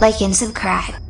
like and subscribe.